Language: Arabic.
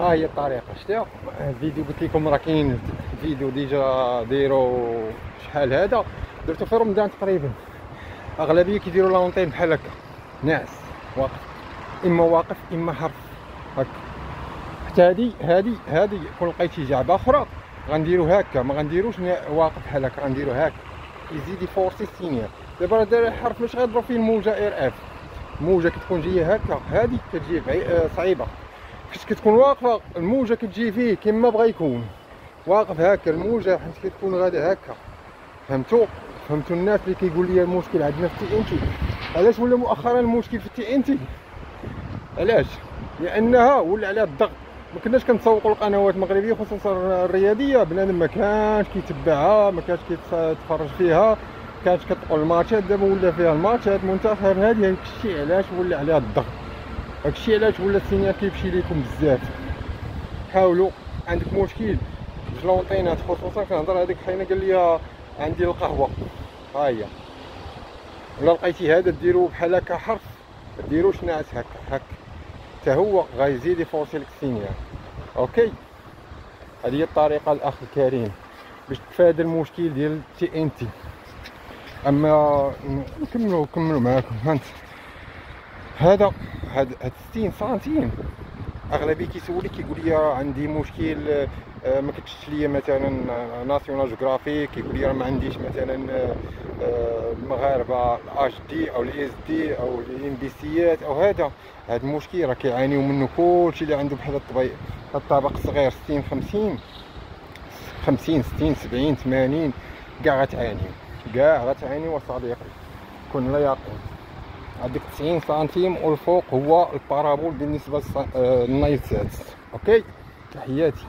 ها هي الطريقة شتيها الفيديو قلت لكم راه كاين فيديو déjà دايرو شحال هذا. درتو في رمضان تقريبا. أغلبية كيديروا l'antenne بحال هكا. ناعس واقف. إما واقف إما حرف. هكا. حتى هادي هادي هادي كون لقيت شي جعبة أخرى غنديرو هكا. ما غنديروش واقف بحال هكا غنديرو هكا. يزيد يفورسي ال signal دابا دار الحرف مش غيضرب فيه الموجة RF. الموجه كتكون جاية هكا. هادي كتجي آه، صعيبة. فاش كتكون واقفة الموجة كتجي فيه كما بغا يكون. واقف هكا الموجة حيت كتكون غادا هكا. فهمتوا فهمتوا الناس اللي كيقول لي المشكل عندنا في TNT. علاش ولا مؤخرا المشكل في TNT؟ علاش؟ لأنها ولا عليها الضغط. ما كناش كنتسوقوا القنوات المغربيه خصوصا الرياضية. بنادم ما كانش كيتبعها ما كانش كيتفرج فيها كانت كتقول الماتشات. دابا ولا فيها الماتشات منتخب هذه هادشي علاش ولا عليها الضغط؟ هادشي علاش ولا السينيال كيمشي ليكم بزاف حاولوا عندك مشكل جلونطينات خصوصا كنهضر هذيك حينا قال لي عندي القهوه ها هي ولا لقيتي هذا ديرو بحال هكا حرف ديروش ناعس هكا هكا حتى هو غيزيد يفورسي لك السينيال أوكي هذه هي الطريقة الاخ الكريم باش تفادى المشكل ديال TNT اما نكملوا نكملوا معاكم هانت هذا هاد هاد 60 سنتيم أغلبية كيسولي كيقول لي عندي مشكل آه، ما كتشدش ليا مثلا National Geographic كيقول لي ما عنديش مثلا المغاربه آه، ال HD أو ال SD أو ال MBCات أو هذا. هذا المشكل راه كيعانيو منه كلشي اللي عنده بحال الطبق الطبق الصغير 60 50 50 60 70 80 كاع غتعانيو كاع غتعانيو صديقي كون لا يقين هذيك 90 سنتيم والفوق هو البارابول بالنسبة للنايت أوكي؟ تحياتي.